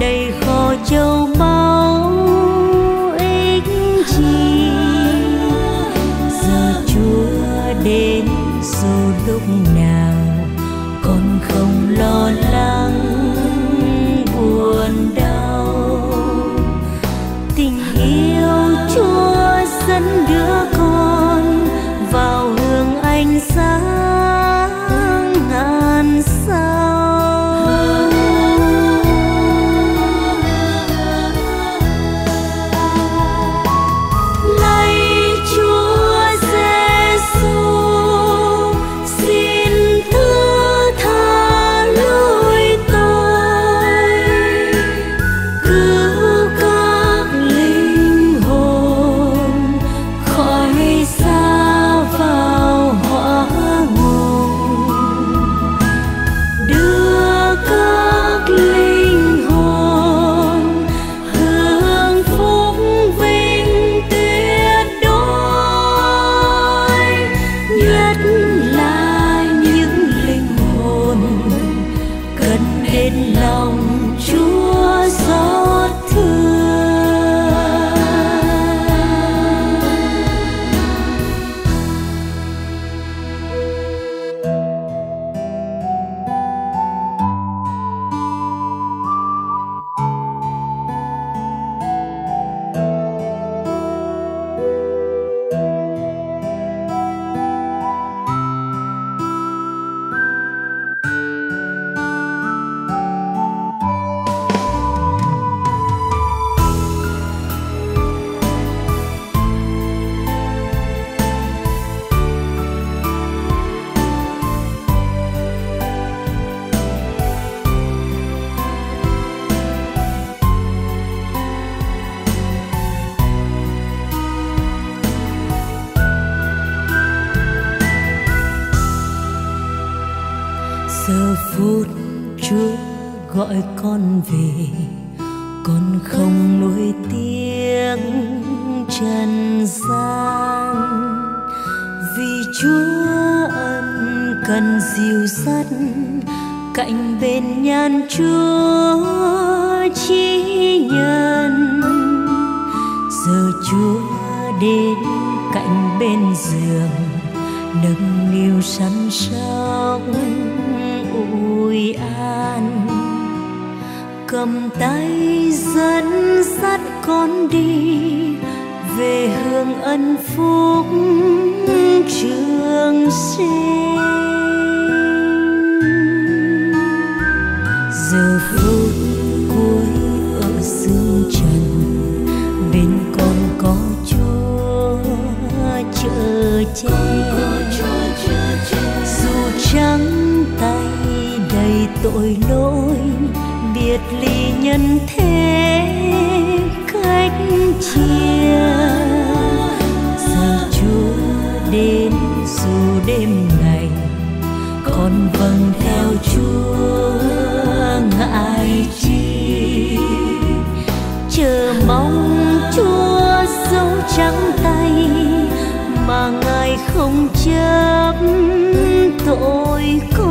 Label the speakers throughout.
Speaker 1: đầy khó châu gọi con về con không nuối tiếc trần gian. Vì chúa ân cần dìu dắt cạnh bên nhan chúa chi nhân. Giờ chúa đến cạnh bên giường, nâng niu săn sóc ủi ai cầm tay dẫn dắt con đi về hương ân phúc trường sinh. Giờ phút cuối ở dương trần, bên con có chúa chở che. Dù trắng tay đầy tội lỗi nhân thế cách chia. Giờ chúa đến dù đêm ngày, con vâng theo chúa ngại chi. Chờ mong chúa dấu trắng tay, mà ngài không chấp tội con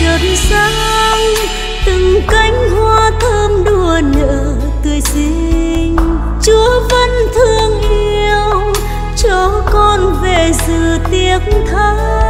Speaker 1: chợt sáng, từng cánh hoa thơm đua nở tươi xinh. Chúa vẫn thương yêu, cho con về dự tiếc tháng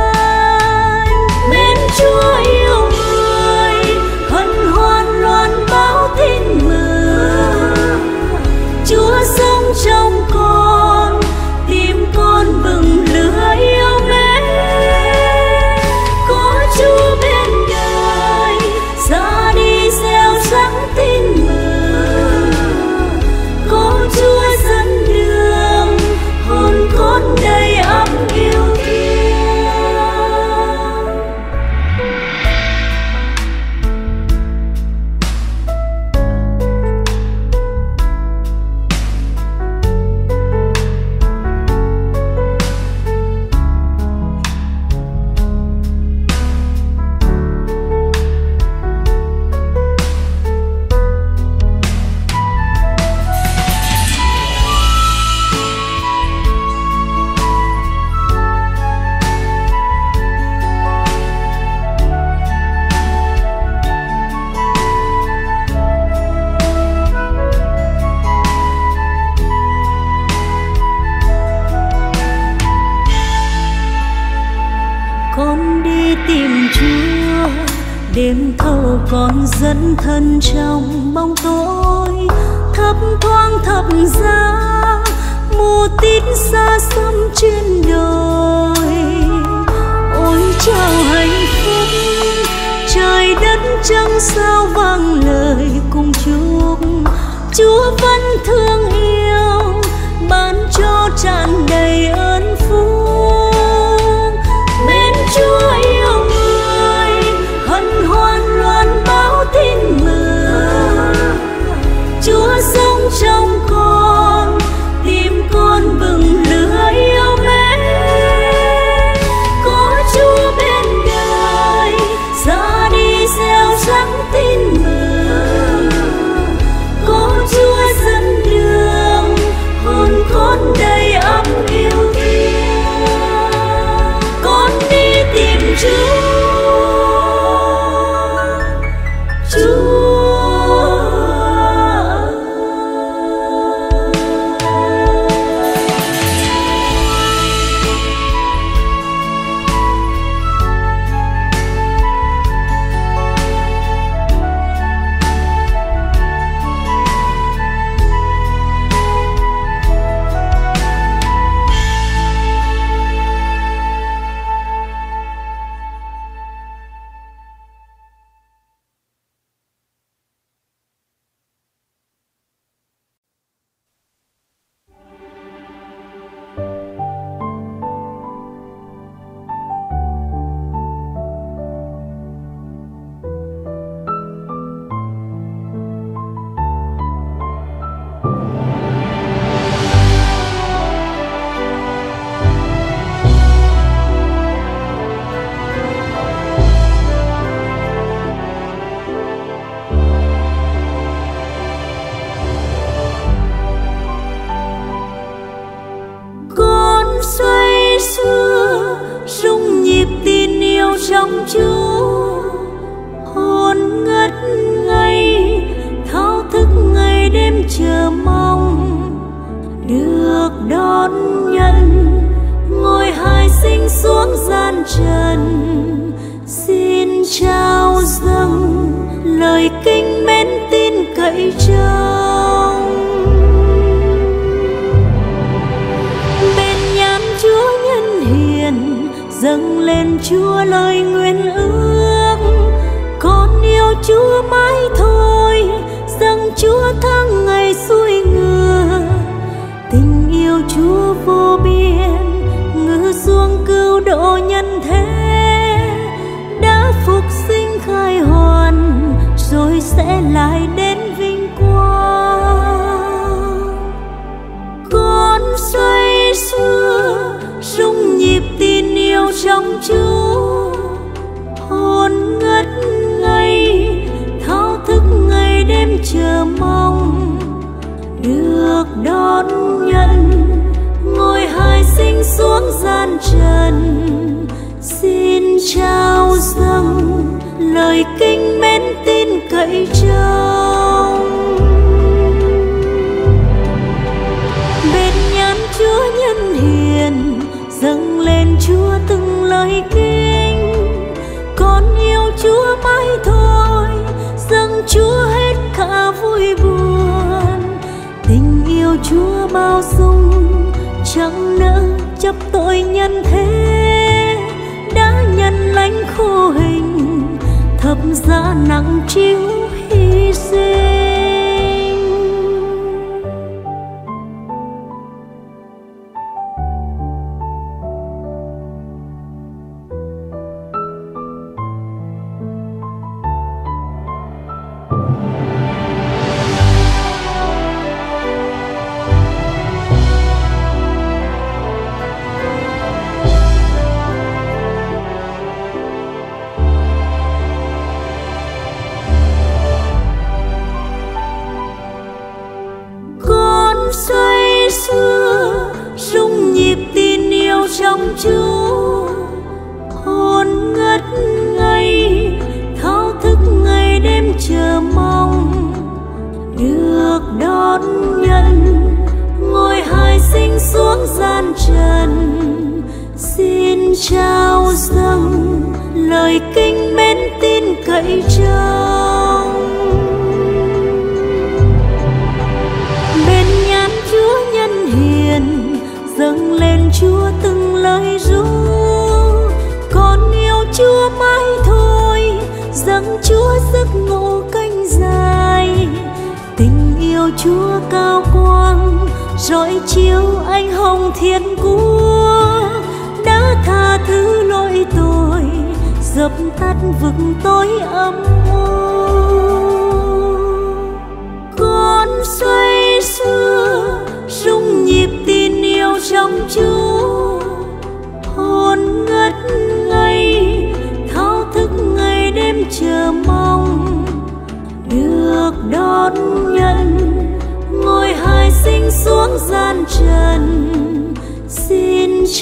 Speaker 1: trong chúa hồn ngất ngây, thao thức ngày đêm chờ mong, được đón nhận ngồi hài sinh xuống gian trần. Xin trao dâng lời kinh mến tin cậy trong bên nhám chúa nhân hiền, dâng lên chúa lời trần xin trao dâng lời kinh mến tin cậy trong. Bên nhắn chúa nhân hiền, dâng lên chúa từng lời kinh. Con yêu chúa mãi thôi, dâng chúa hết cả vui buồn. Tình yêu chúa bao dung chấp tội nhân thế, đã nhân lãnh khô hình, thập giá nặng chiếu hy sinh.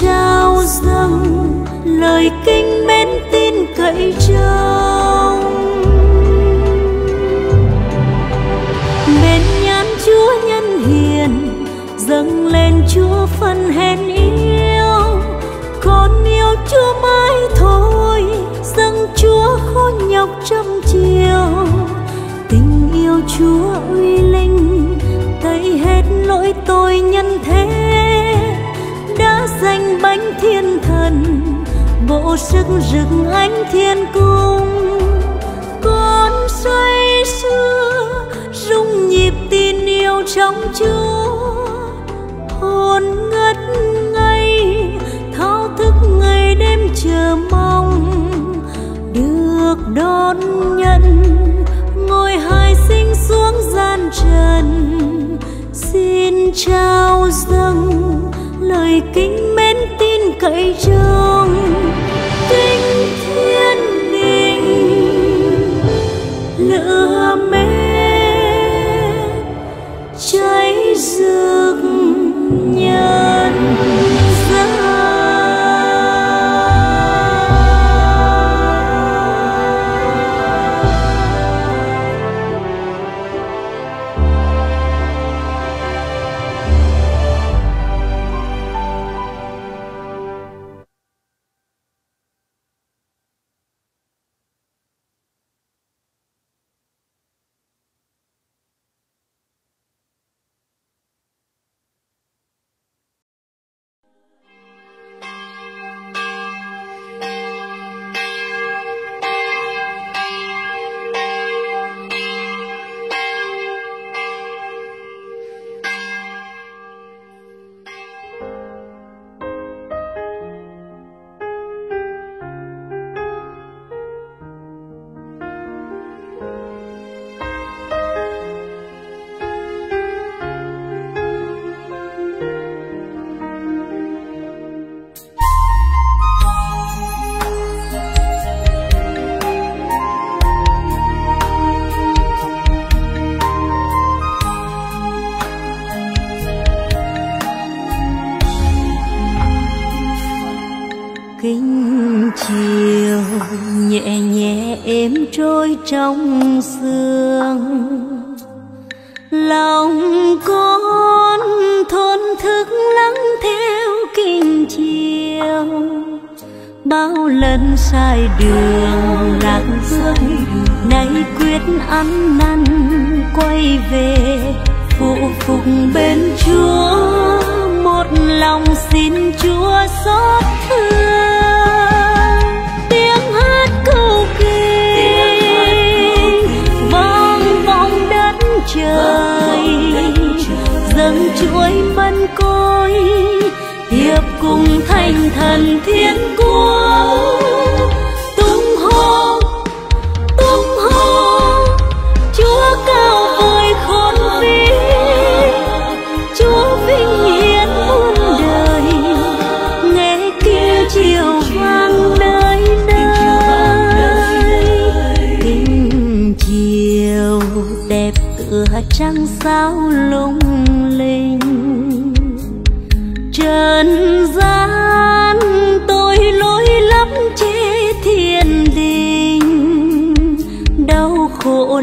Speaker 1: Trao dâng lời kinh mến tin cậy trong. Bên nhãn chúa nhân hiền, dâng lên chúa phần hèn yêu. Con yêu chúa mãi thôi, dâng chúa khô nhọc trăm chiều. Tình yêu chúa uy linh, tẩy hết lỗi tôi nhân thiên thần, bộ sức rực ánh thiên cung. Con say xưa rung nhịp tin yêu trong chúa. Hồn ngất ngây, thao thức ngày đêm chờ mong. Được đón nhận ngồi hài sinh xuống gian trần. Xin trao dâng lời kính cây trông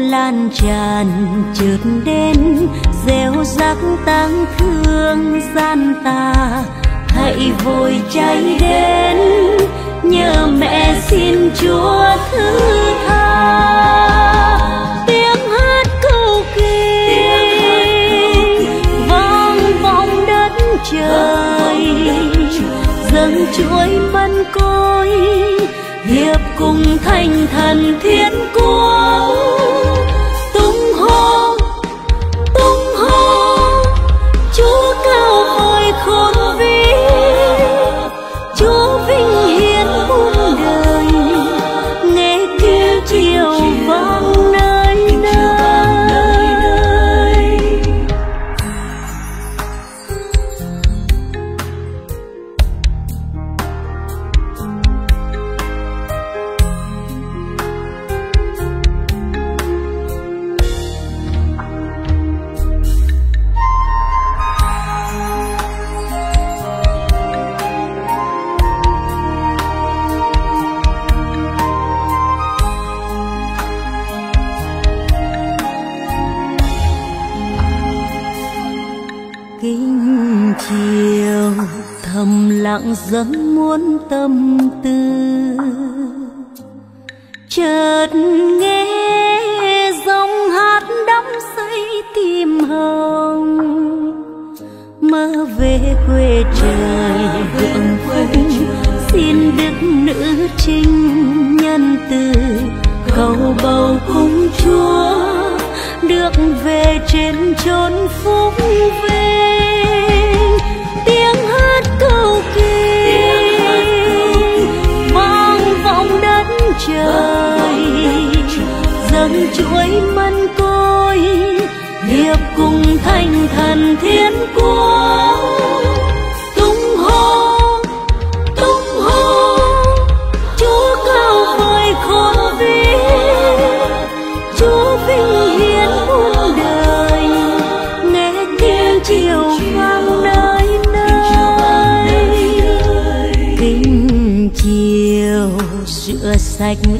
Speaker 1: lan tràn chợt đến rêu rắc tang thương gian ta hãy vội cháy đến, nhờ mẹ xin chúa thứ tha. Tiếng hát câu kinh, vang vọng đất trời. Dâng chuỗi mân côi, hiệp cùng thành thần thiên quốc. Kinh nhân từ cầu bầu cung chúa được về trên chốn phúc vinh. Tiếng hát cầu kỳ vang vọng đất trời, dâng chuỗi mân côi, hiệp cùng thành thần thiên quốc.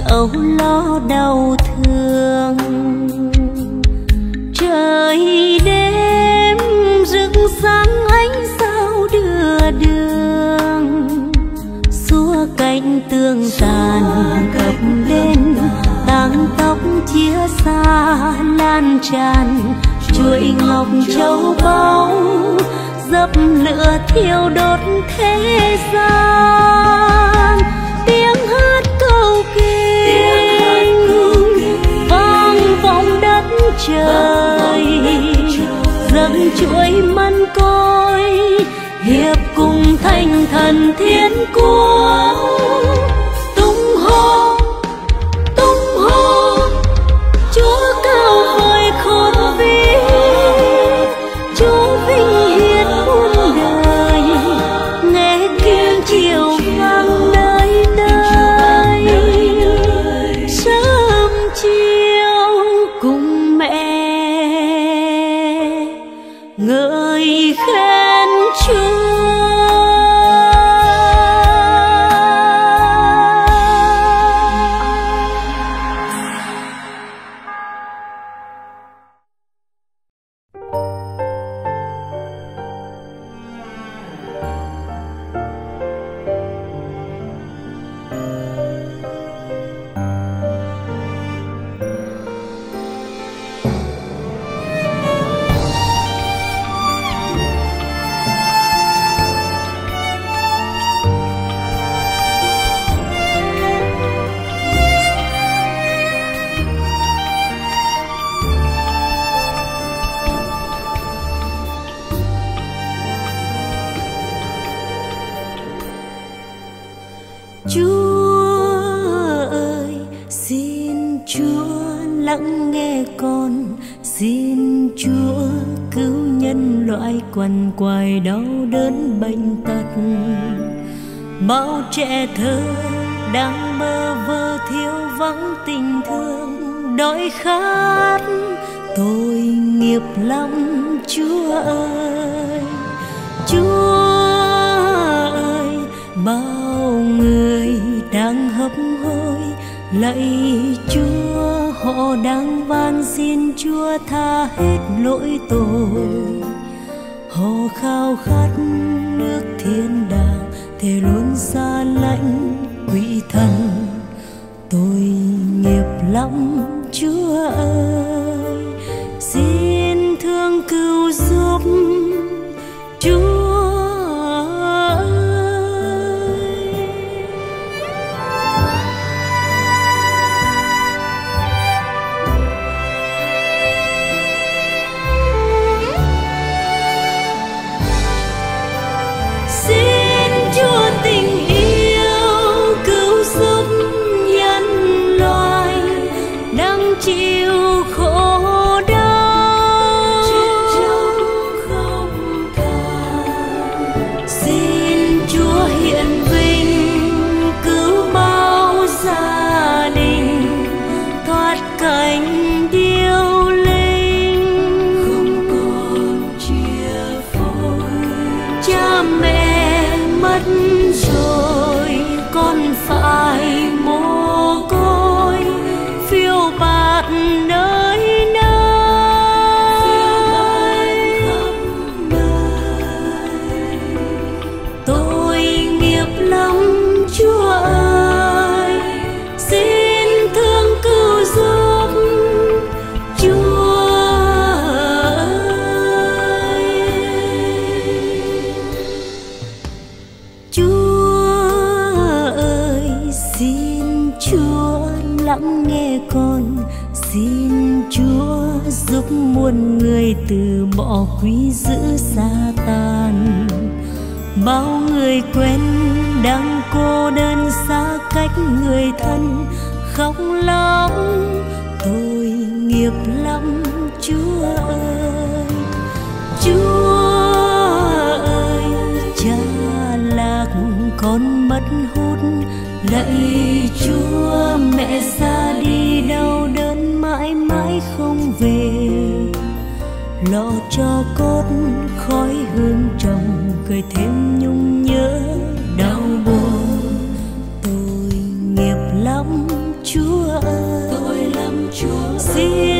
Speaker 1: Âu lo đau thương. Trời đêm rực sáng ánh sao đưa đường, xua cánh tương tàn cập lên. Tang tóc chia xa lan tràn, chuỗi ngọc châu báu dập lửa thiêu đốt thế gian. Trời dâng chuỗi mân côi hiệp cùng thanh thần thiên quốc. ngợi khen chúa trẻ thơ đang mơ vơ thiếu vắng tình thương. Đói khát, tôi nghiệp lắm, chúa ơi. Chúa ơi, bao người đang hấp hối. Lạy chúa, họ đang van xin chúa tha hết lỗi tội. Họ khao khát nước thiên đàng thể luôn xa lạnh quỷ thần. Tôi nghiệp lắm lọ cho cốt khói hương trầm gợi thêm nhung nhớ đau buồn. Tôi nghiệp lắm chúa ơi. Tôi lắm chúa xin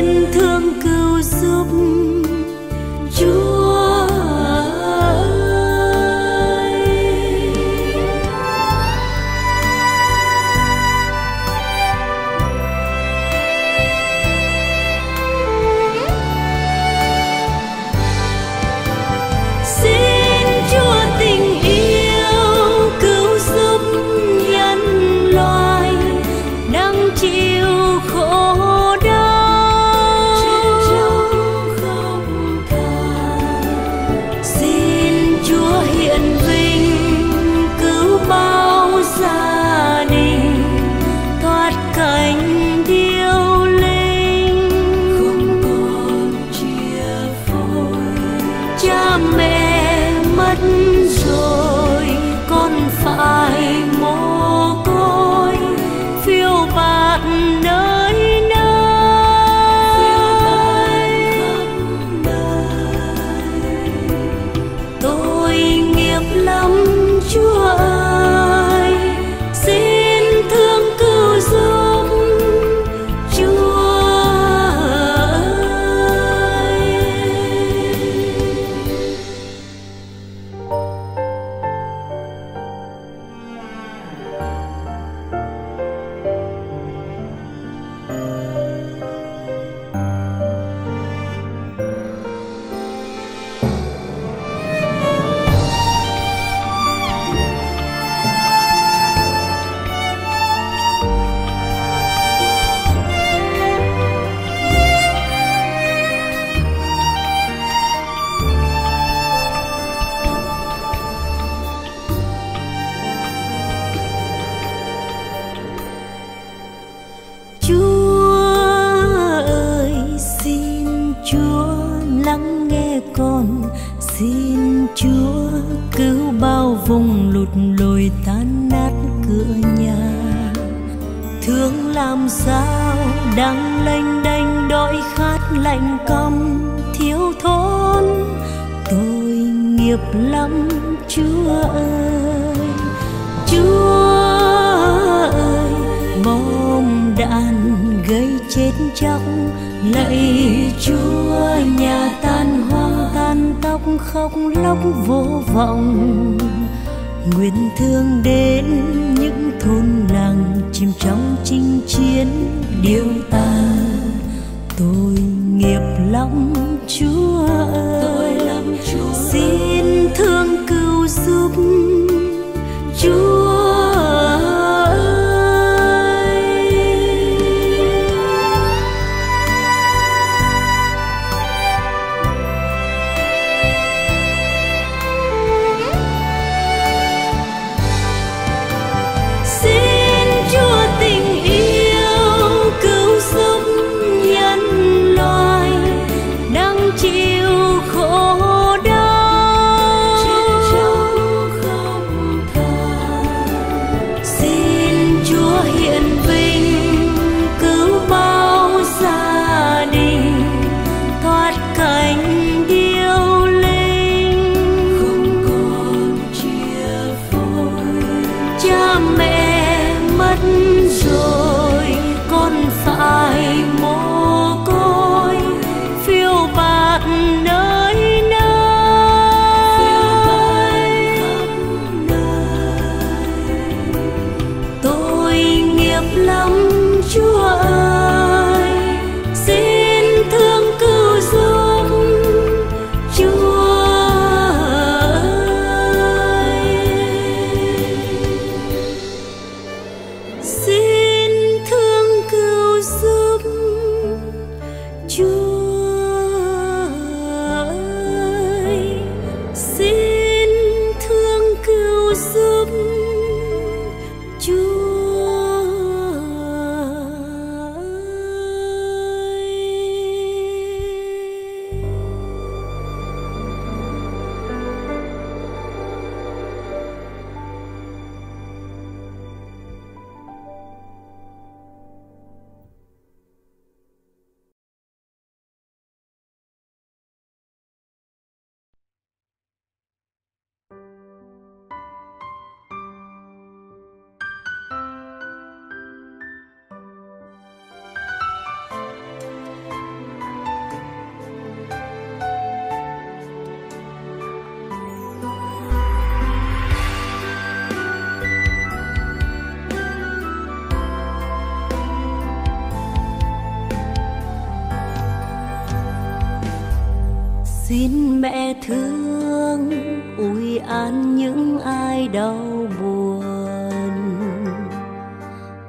Speaker 1: xin mẹ thương ủi an những ai đau buồn.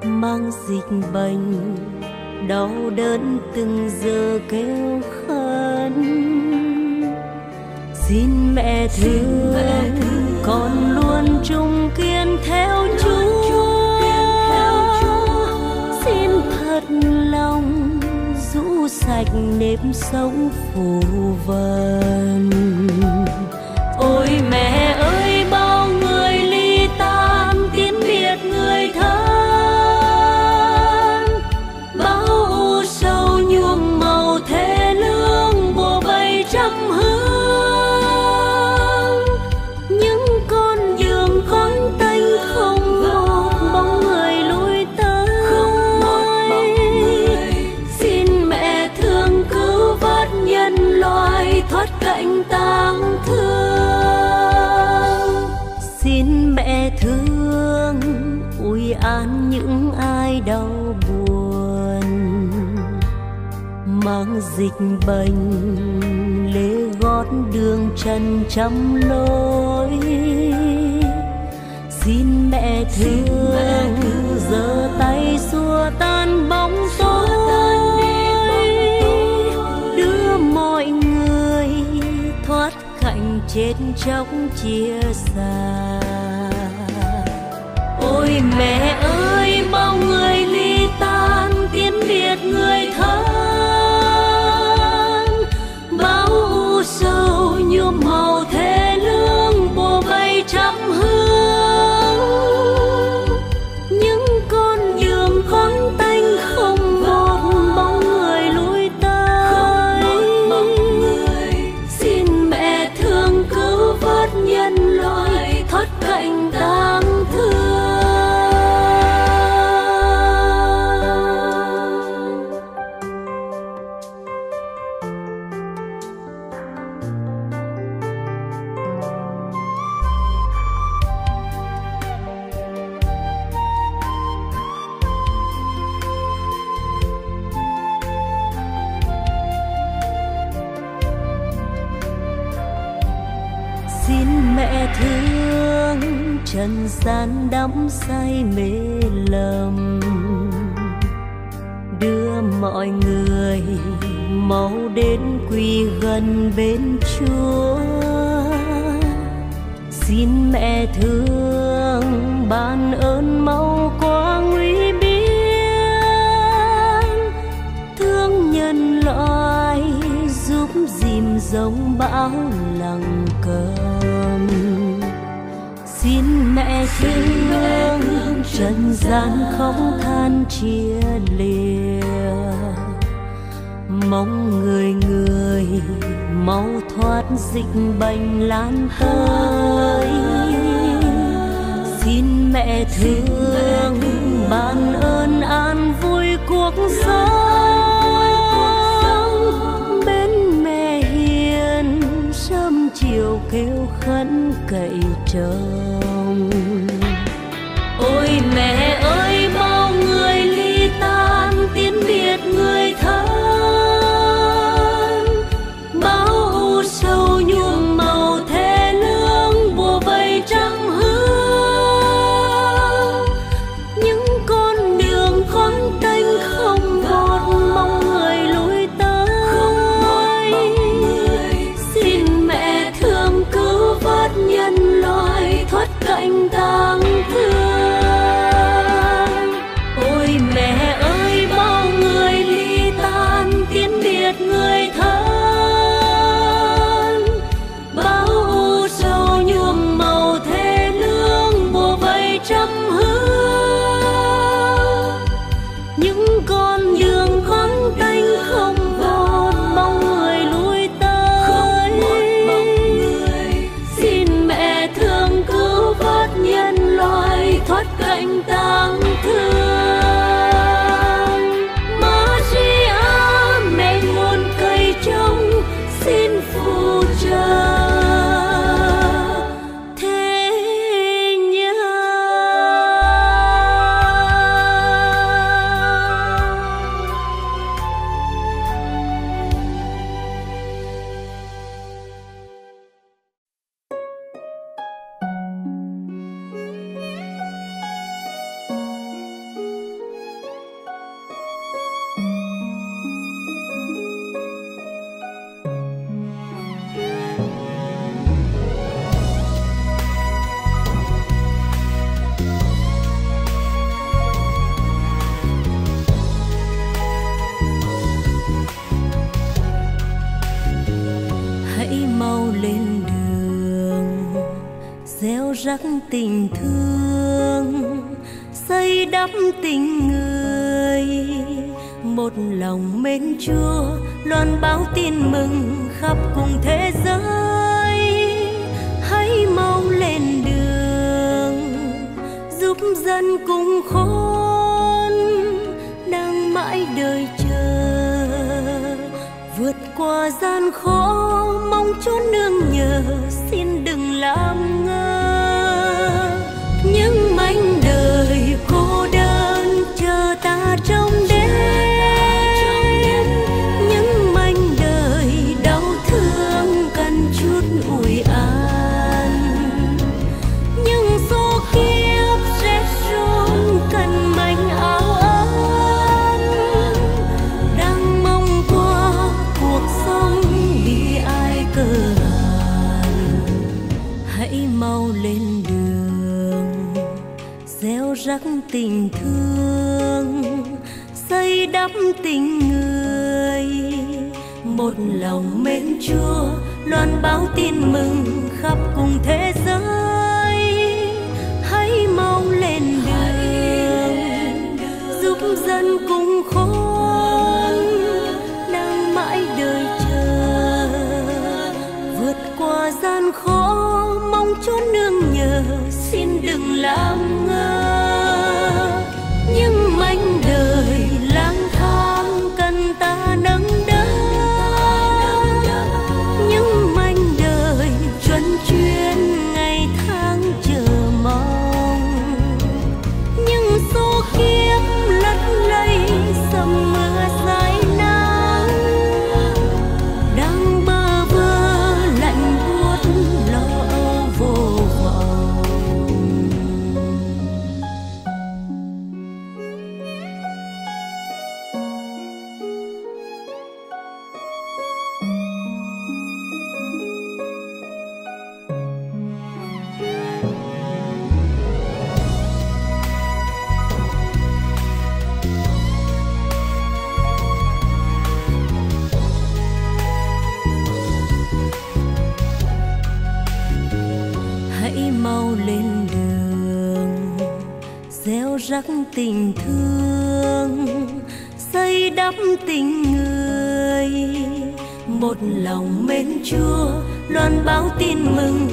Speaker 1: Mang dịch bệnh đau đớn từng giờ kêu khấn. Xin mẹ thương, mẹ thương. con luôn trung kiên theo chúa. Xin thật lòng sạch nếp sống phù vân. Ôi mẹ dịch bệnh lê gót đường trần trăm lối. Xin mẹ thương giơ tay xua tan bóng tối. Đưa mọi người thoát cạnh chết trong chia xa. Ôi mẹ ơi bao người ly tan tiếng biệt người thân. gieo rắc tình thương, xây đắp tình người. Một lòng mến chúa, loan báo tin mừng khắp cùng thế giới. Hãy mau lên đường, giúp dân cùng khôn, đang mãi đời chờ. Vượt qua gian khó, mong chúa nương nhờ, xin đừng làm tình thương, xây đắp tình người. Một lòng mến chúa, loan báo tin mừng khắp cùng thế giới. Hãy mau lên đường, giúp dân cùng khổ Chúa loan báo tin mừng.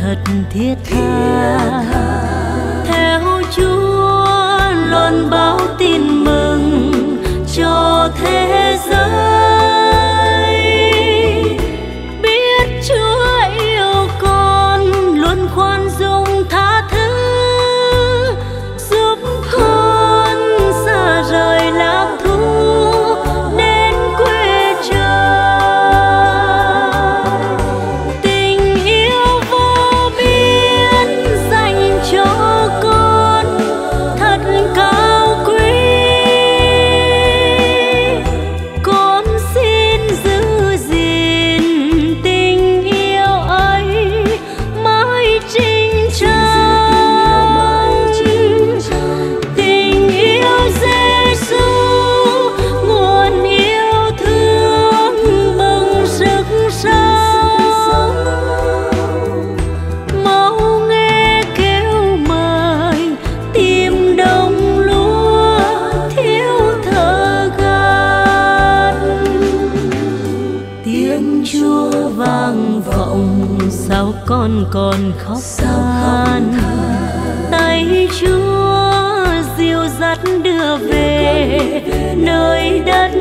Speaker 1: thật thiết tha. Theo Chúa luôn báo tin mừng cho thế giới. con còn khóc than. Tay chúa dìu dắt đưa về nơi đất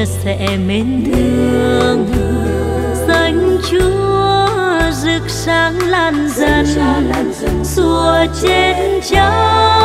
Speaker 1: chia sẻ mến thương. Danh chúa rực sáng lan dần xua trên cháy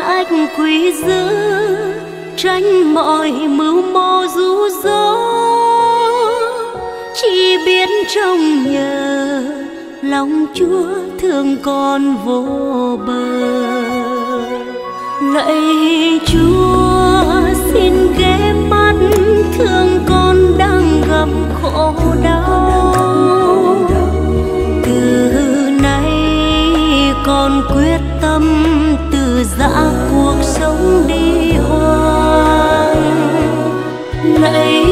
Speaker 1: ách quý dữ tránh mọi mưu mô rú rỗ. Chỉ biết trông nhờ lòng chúa thương con vô bờ. Lạy chúa, xin ghé mắt thương con đang gặp khổ đau. dã cuộc sống đi hoang. Lạy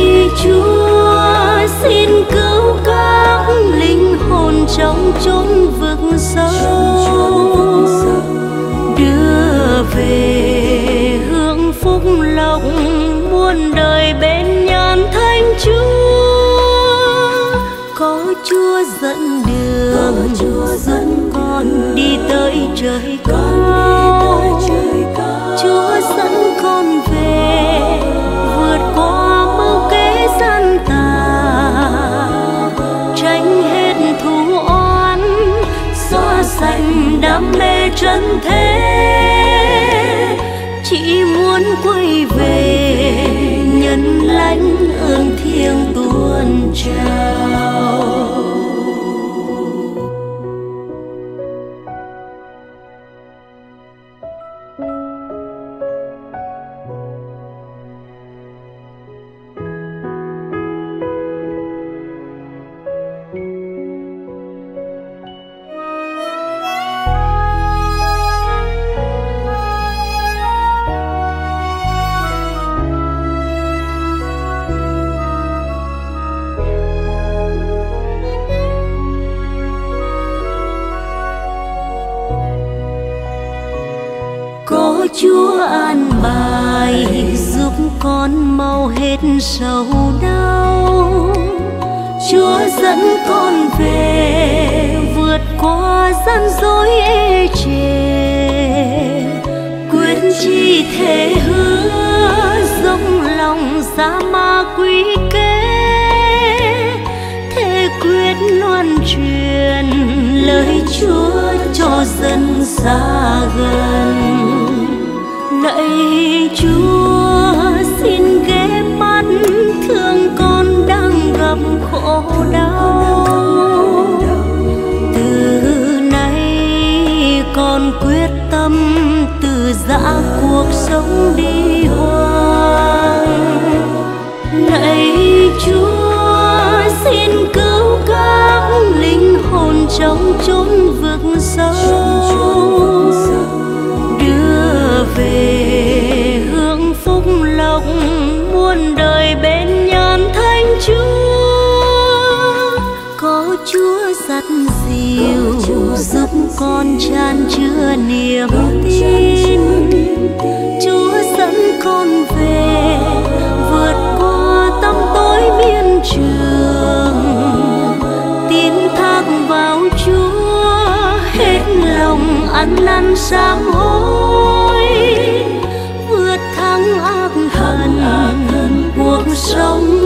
Speaker 1: chúa xin cứu các linh hồn trong chốn vực sâu. Đưa về hưởng phúc lộc muôn đời bên nhàn thánh chúa. Có chúa dẫn đường có chúa dẫn con đi tới trời trần thế. Chỉ muốn quay về nhân lãnh ơn thiêng tuôn trào. Sầu đau. Chúa dẫn con về, vượt qua gian dối ê chề. Quyết chi thể hứa dốc lòng ra ma quý kế. Thể quyết loan truyền, lời Chúa cho dân xa gần. Lạy chúa, xin ghé lắm khổ đau. Từ nay con quyết tâm từ giã cuộc sống đi hoang. Lạy chúa, xin cứu các linh hồn trong chốn vực sâu. Đưa về con chan chứa niềm tin. chúa dẫn con về vượt qua tâm tối miên trường. Tin thác vào chúa hết lòng ăn năn sám hối. Cuộc sống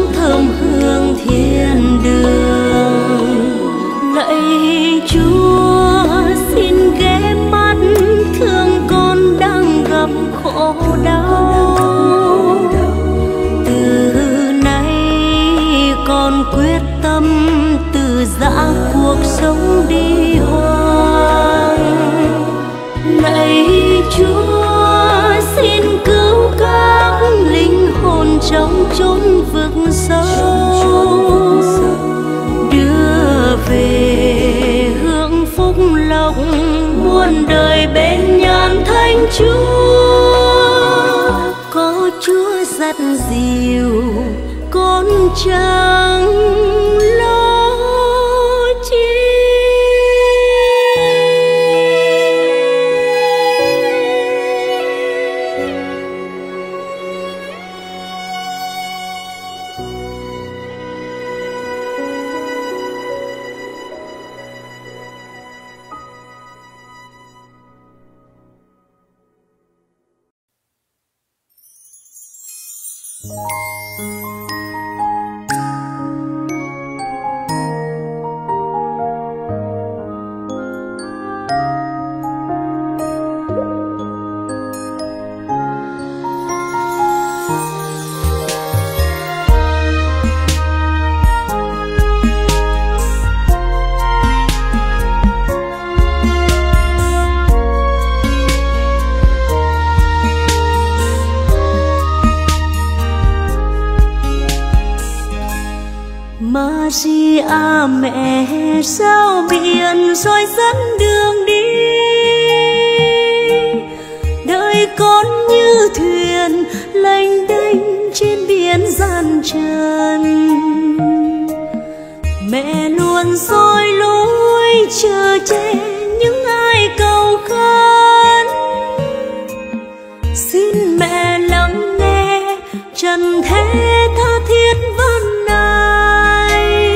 Speaker 1: sống đi hoang lạy chúa, xin cứu các linh hồn trong chốn vực sâu đưa về hưởng phúc lộc, muôn đời bên nhàn thánh chúa có chúa dắt dìu con trăng. tha thiết vâng van nài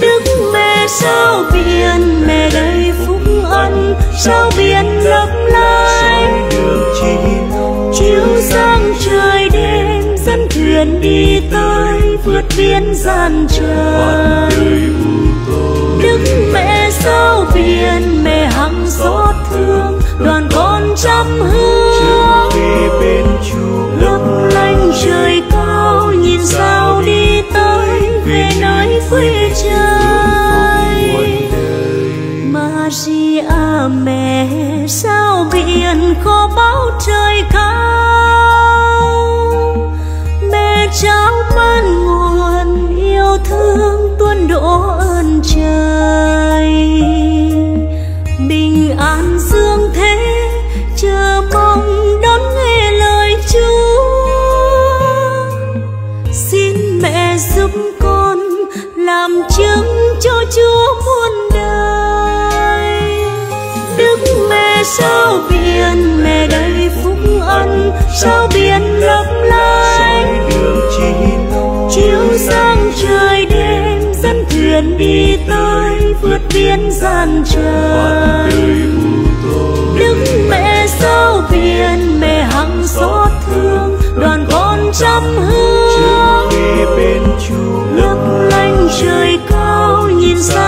Speaker 1: đức mẹ sao biển mẹ đầy phúc ân, sao biển lấp lánh chiếu sáng trời đêm, dân thuyền đi tới vượt biên gian trời đức mẹ sao biển mẹ hằng xót thương, đoàn con trăm hương. Lấp lánh trời seems like sao biển lấp lánh chiếu sáng trời đêm dân thuyền đi tới vượt biên gian trời đứng mẹ sao biển mẹ hằng xót thương đoàn con trăm hương. lấp lánh trời cao nhìn xa